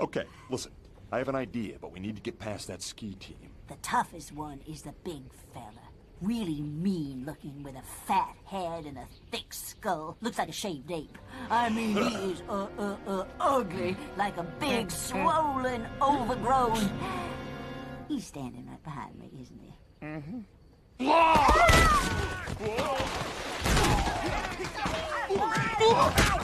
Okay, listen. I have an idea, but we need to get past that ski team. The toughest one is the big fella. Really mean looking with a fat head and a thick skull. Looks like a shaved ape. I mean, he is uh, uh, uh, ugly, like a big, swollen, overgrown. He's standing right behind me, isn't he? Mm-hmm.